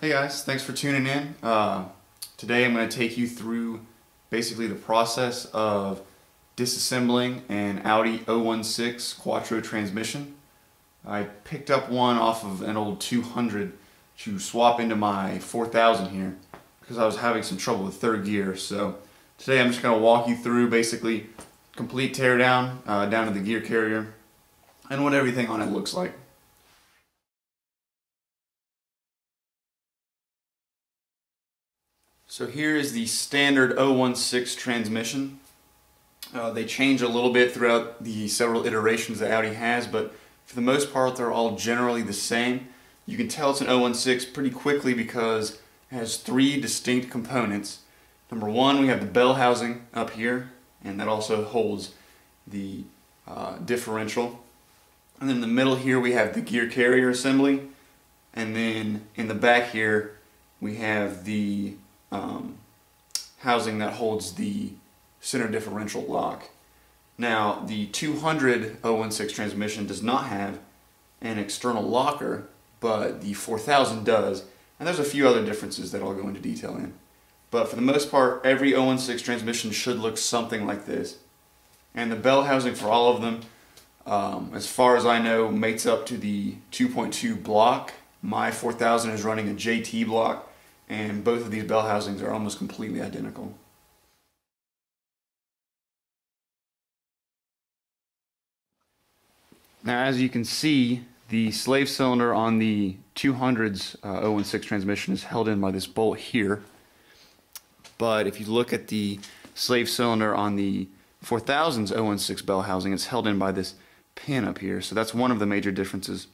Hey guys, thanks for tuning in. Uh, today I'm going to take you through basically the process of disassembling an Audi 016 Quattro transmission. I picked up one off of an old 200 to swap into my 4000 here because I was having some trouble with third gear. So today I'm just going to walk you through basically complete teardown uh, down to the gear carrier and what everything on it looks like. So here is the standard 016 transmission. Uh, they change a little bit throughout the several iterations that Audi has, but for the most part they're all generally the same. You can tell it's an 016 pretty quickly because it has three distinct components. Number one, we have the bell housing up here, and that also holds the uh, differential. And then in the middle here we have the gear carrier assembly, and then in the back here we have the um, housing that holds the center differential lock. Now, the 200 016 transmission does not have an external locker, but the 4000 does, and there's a few other differences that I'll go into detail in. But for the most part, every 016 transmission should look something like this. And the bell housing for all of them, um, as far as I know, mates up to the 2.2 block. My 4000 is running a JT block, and both of these bell housings are almost completely identical. Now as you can see, the slave cylinder on the 200's uh, 016 transmission is held in by this bolt here. But if you look at the slave cylinder on the 4000's 016 bell housing, it's held in by this pin up here. So that's one of the major differences.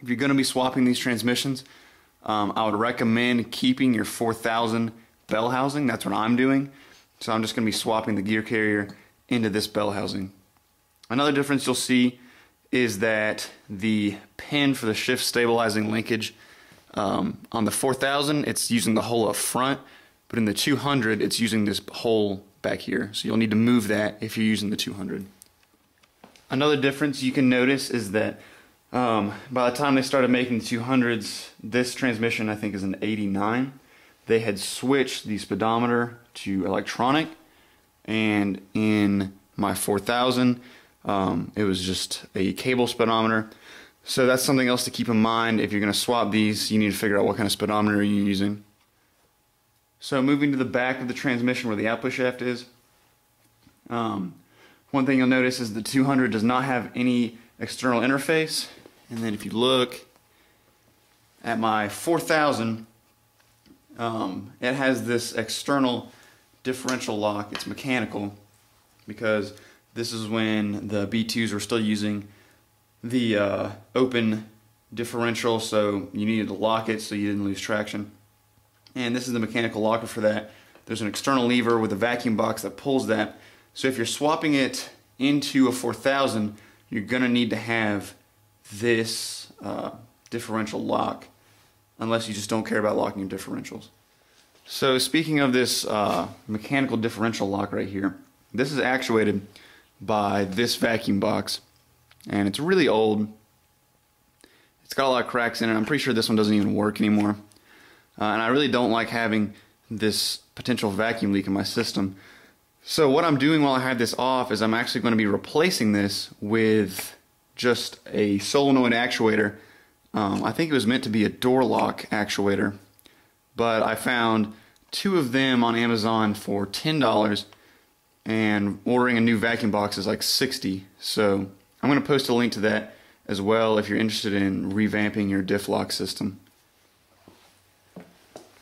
If you're going to be swapping these transmissions, um, I would recommend keeping your 4000 bell housing. That's what I'm doing. So I'm just going to be swapping the gear carrier into this bell housing. Another difference you'll see is that the pin for the shift stabilizing linkage um, on the 4000 it's using the hole up front but in the 200 it's using this hole back here so you'll need to move that if you're using the 200 another difference you can notice is that um, by the time they started making the 200s, this transmission I think is an 89. They had switched the speedometer to electronic, and in my 4000, um, it was just a cable speedometer. So that's something else to keep in mind. If you're going to swap these, you need to figure out what kind of speedometer you're using. So moving to the back of the transmission where the output shaft is, um, one thing you'll notice is the 200 does not have any external interface. And then if you look at my 4000, um, it has this external differential lock. It's mechanical because this is when the B2s were still using the uh, open differential, so you needed to lock it so you didn't lose traction. And this is the mechanical locker for that. There's an external lever with a vacuum box that pulls that. So if you're swapping it into a 4000, you're going to need to have this uh, differential lock unless you just don't care about locking your differentials. So speaking of this uh, mechanical differential lock right here, this is actuated by this vacuum box and it's really old. It's got a lot of cracks in it. I'm pretty sure this one doesn't even work anymore. Uh, and I really don't like having this potential vacuum leak in my system. So what I'm doing while I have this off is I'm actually going to be replacing this with just a solenoid actuator. Um, I think it was meant to be a door lock actuator, but I found two of them on Amazon for $10 and ordering a new vacuum box is like 60 so I'm going to post a link to that as well if you're interested in revamping your diff lock system.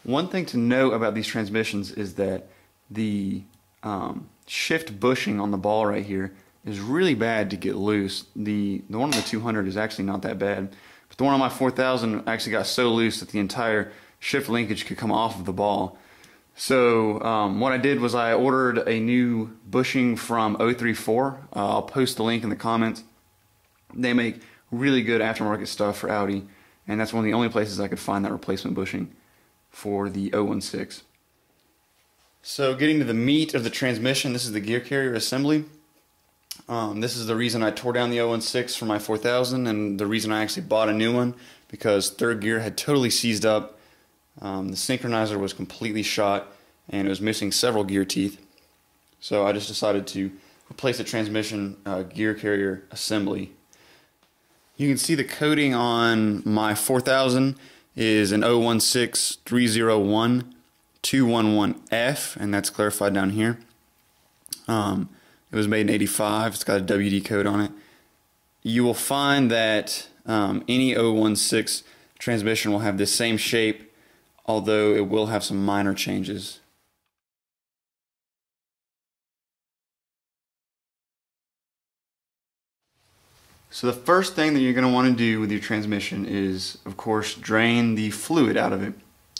One thing to note about these transmissions is that the um, shift bushing on the ball right here is really bad to get loose. The, the one on the 200 is actually not that bad, but the one on my 4000 actually got so loose that the entire shift linkage could come off of the ball. So um, what I did was I ordered a new bushing from 034. Uh, I'll post the link in the comments. They make really good aftermarket stuff for Audi, and that's one of the only places I could find that replacement bushing for the 016. So getting to the meat of the transmission, this is the gear carrier assembly. Um, this is the reason I tore down the 016 for my 4000 and the reason I actually bought a new one because third gear had totally seized up Um, the synchronizer was completely shot and it was missing several gear teeth. So I just decided to replace the transmission uh, gear carrier assembly. You can see the coding on my 4000 is an 016301 211F, and that's clarified down here. Um, it was made in 85. It's got a WD code on it. You will find that um, any 016 transmission will have the same shape, although it will have some minor changes. So the first thing that you're going to want to do with your transmission is, of course, drain the fluid out of it.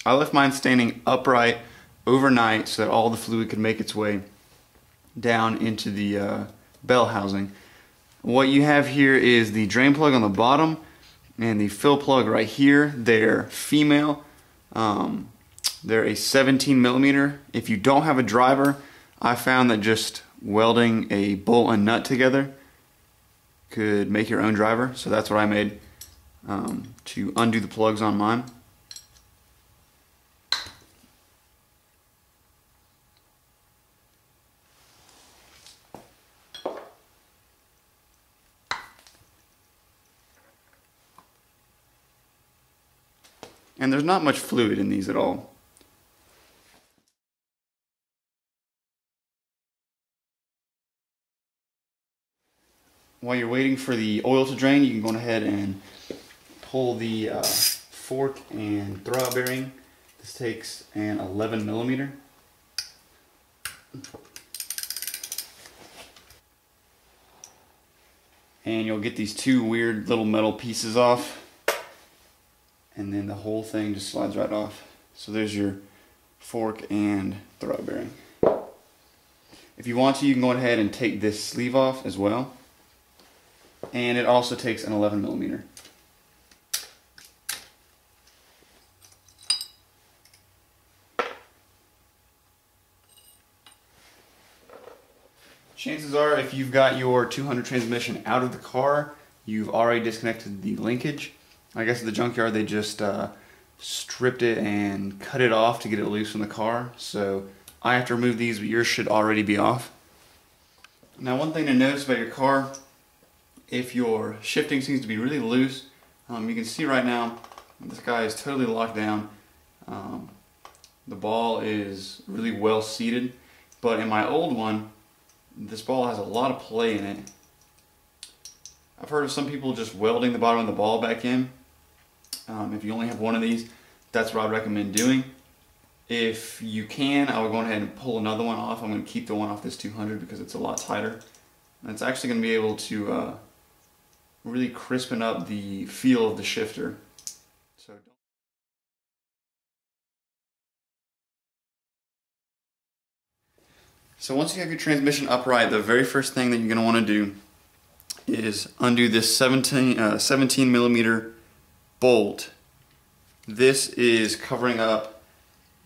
I left mine standing upright overnight so that all the fluid could make its way down into the uh, bell housing. What you have here is the drain plug on the bottom and the fill plug right here. They're female. Um, they're a 17 millimeter. If you don't have a driver, I found that just welding a bolt and nut together could make your own driver. So that's what I made um, to undo the plugs on mine. And there's not much fluid in these at all. While you're waiting for the oil to drain, you can go ahead and pull the uh, fork and throw bearing. This takes an 11 millimeter. And you'll get these two weird little metal pieces off and then the whole thing just slides right off. So there's your fork and throwout bearing. If you want to, you can go ahead and take this sleeve off as well. And it also takes an 11 millimeter. Chances are if you've got your 200 transmission out of the car, you've already disconnected the linkage. I guess at the junkyard they just uh, stripped it and cut it off to get it loose from the car. So I have to remove these, but yours should already be off. Now one thing to notice about your car, if your shifting seems to be really loose, um, you can see right now this guy is totally locked down. Um, the ball is really well seated, but in my old one, this ball has a lot of play in it. I've heard of some people just welding the bottom of the ball back in um, if you only have one of these, that's what I'd recommend doing. If you can, I would go ahead and pull another one off. I'm going to keep the one off this 200 because it's a lot tighter. And it's actually going to be able to uh, really crispen up the feel of the shifter. So. So once you have your transmission upright, the very first thing that you're going to want to do is undo this 17, uh, 17 millimeter bolt. This is covering up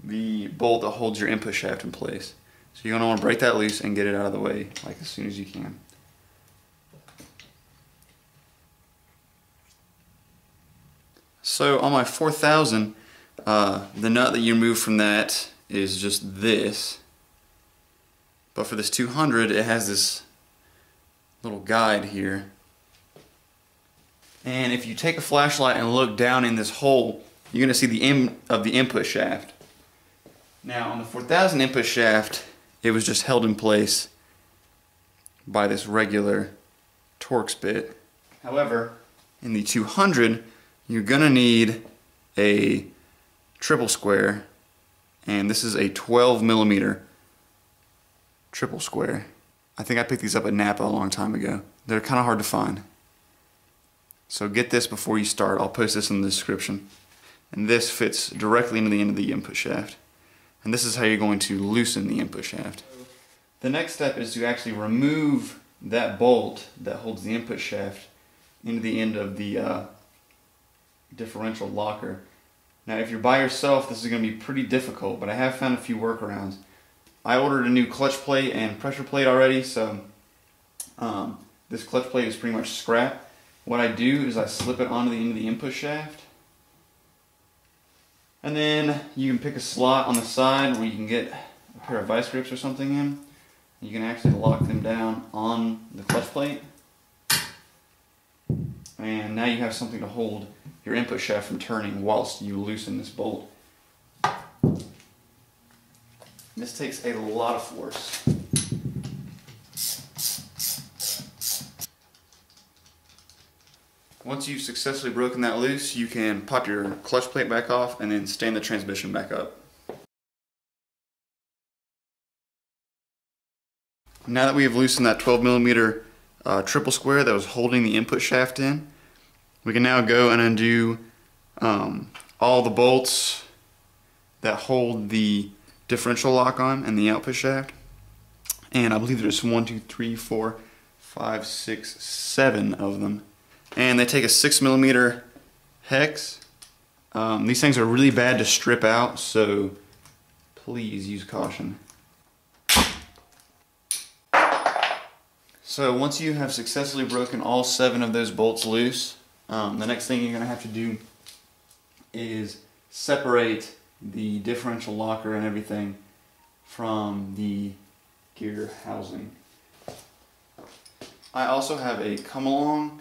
the bolt that holds your input shaft in place. So you're going to want to break that loose and get it out of the way like as soon as you can. So on my 4000, uh, the nut that you remove from that is just this. But for this 200, it has this little guide here and if you take a flashlight and look down in this hole, you're going to see the end of the input shaft. Now on the 4000 input shaft, it was just held in place by this regular Torx bit. However, in the 200, you're going to need a triple square, and this is a 12 millimeter triple square. I think I picked these up at Napa a long time ago. They're kind of hard to find. So get this before you start. I'll post this in the description. And this fits directly into the end of the input shaft. And this is how you're going to loosen the input shaft. The next step is to actually remove that bolt that holds the input shaft into the end of the uh, differential locker. Now if you're by yourself this is going to be pretty difficult but I have found a few workarounds. I ordered a new clutch plate and pressure plate already so um, this clutch plate is pretty much scrap what I do is I slip it onto the end of the input shaft. And then you can pick a slot on the side where you can get a pair of vice grips or something in. You can actually lock them down on the clutch plate. And now you have something to hold your input shaft from turning whilst you loosen this bolt. This takes a lot of force. Once you've successfully broken that loose, you can pop your clutch plate back off and then stand the transmission back up. Now that we have loosened that 12 millimeter uh, triple square that was holding the input shaft in, we can now go and undo um, all the bolts that hold the differential lock on and the output shaft. And I believe there's one, two, three, four, five, six, seven of them. And they take a six millimeter hex. Um, these things are really bad to strip out, so please use caution. So once you have successfully broken all seven of those bolts loose, um, the next thing you're going to have to do is separate the differential locker and everything from the gear housing. I also have a come along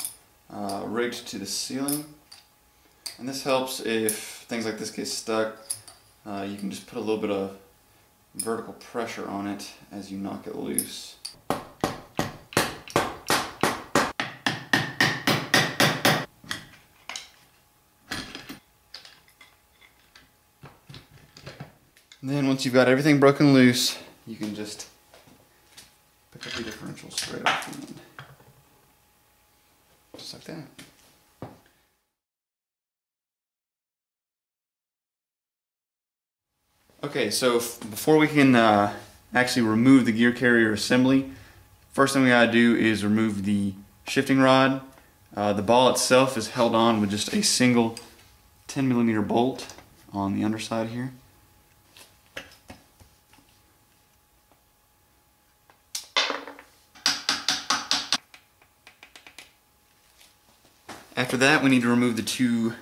uh, rigged to the ceiling and this helps if things like this get stuck uh, you can just put a little bit of vertical pressure on it as you knock it loose. And then once you've got everything broken loose, you can just pick up the differential straight off the end. Just like that. Okay, so before we can uh, actually remove the gear carrier assembly, first thing we gotta do is remove the shifting rod. Uh, the ball itself is held on with just a single 10 millimeter bolt on the underside here. After that, we need to remove the two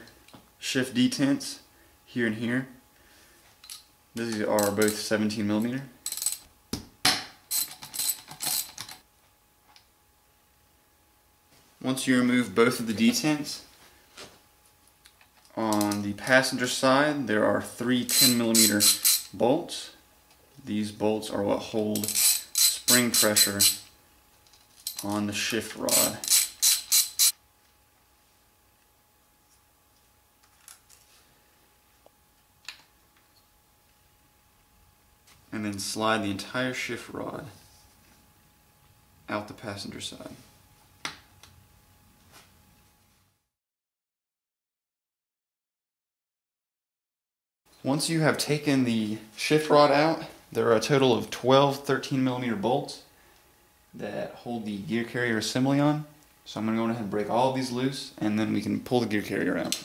shift detents here and here. These are both 17 millimeter. Once you remove both of the detents, on the passenger side there are three 10 millimeter bolts. These bolts are what hold spring pressure on the shift rod. And then slide the entire shift rod out the passenger side. Once you have taken the shift rod out, there are a total of 12 13 millimeter bolts that hold the gear carrier assembly on. So I'm going to go ahead and break all of these loose and then we can pull the gear carrier out.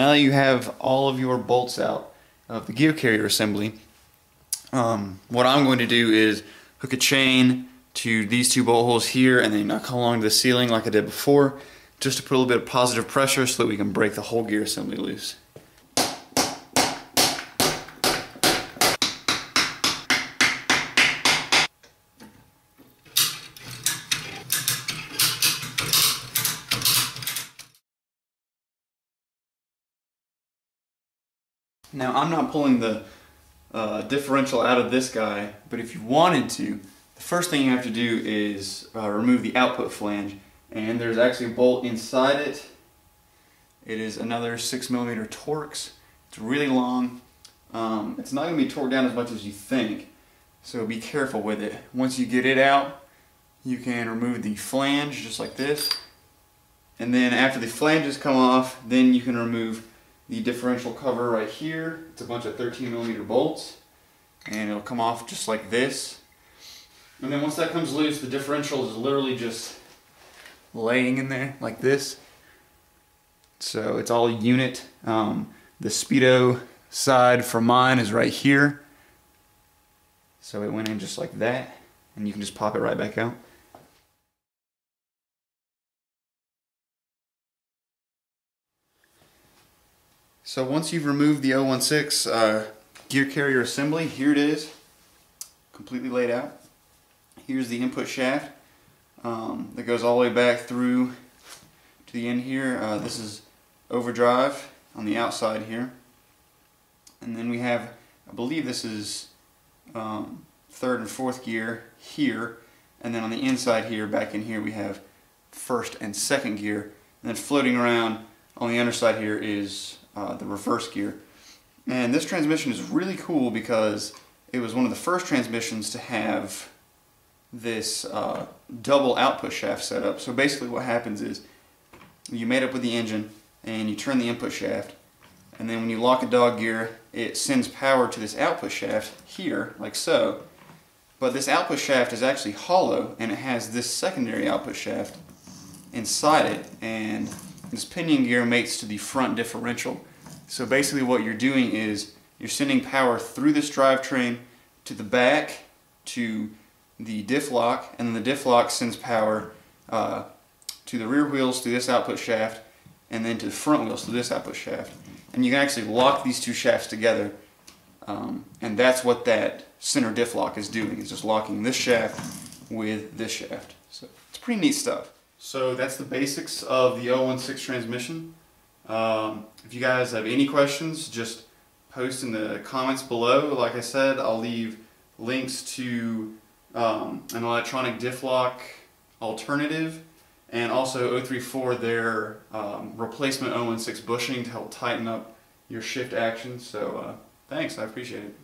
Now that you have all of your bolts out of the gear carrier assembly, um, what I'm going to do is hook a chain to these two bolt holes here and then knuckle along the ceiling like I did before, just to put a little bit of positive pressure so that we can break the whole gear assembly loose. Now I'm not pulling the uh, differential out of this guy, but if you wanted to, the first thing you have to do is uh, remove the output flange. And there's actually a bolt inside it. It is another 6 millimeter Torx. It's really long. Um, it's not going to be torqued down as much as you think, so be careful with it. Once you get it out, you can remove the flange just like this. And then after the flanges come off, then you can remove the differential cover right here. It's a bunch of 13 millimeter bolts and it'll come off just like this. And then once that comes loose, the differential is literally just laying in there like this. So it's all unit. Um, the Speedo side for mine is right here. So it went in just like that, and you can just pop it right back out. So once you've removed the 016 uh, gear carrier assembly, here it is, completely laid out. Here's the input shaft um, that goes all the way back through to the end here. Uh, this is overdrive on the outside here. And then we have, I believe this is um, third and fourth gear here. And then on the inside here, back in here, we have first and second gear. And then floating around on the underside here is uh, the reverse gear. And this transmission is really cool because it was one of the first transmissions to have this uh, double output shaft set up. So basically what happens is you mate up with the engine and you turn the input shaft and then when you lock a dog gear it sends power to this output shaft here like so but this output shaft is actually hollow and it has this secondary output shaft inside it and this pinion gear mates to the front differential so basically what you're doing is you're sending power through this drivetrain to the back to the diff lock and then the diff lock sends power uh, to the rear wheels through this output shaft and then to the front wheels through this output shaft. And you can actually lock these two shafts together um, and that's what that center diff lock is doing, is just locking this shaft with this shaft. So it's pretty neat stuff. So that's the basics of the 016 transmission. Um, if you guys have any questions, just post in the comments below. Like I said, I'll leave links to um, an electronic diff lock alternative and also 034 their um, replacement 016 bushing to help tighten up your shift action. So uh, thanks, I appreciate it.